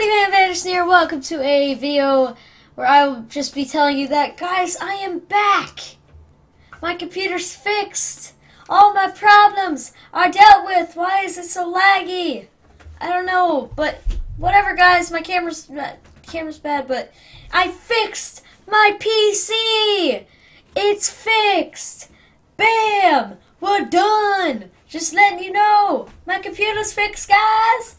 everybody, Man Vanish here. Welcome to a video where I will just be telling you that, guys, I am back. My computer's fixed. All my problems are dealt with. Why is it so laggy? I don't know, but whatever, guys. My camera's uh, camera's bad, but I fixed my PC. It's fixed. Bam! We're done. Just letting you know, my computer's fixed, guys.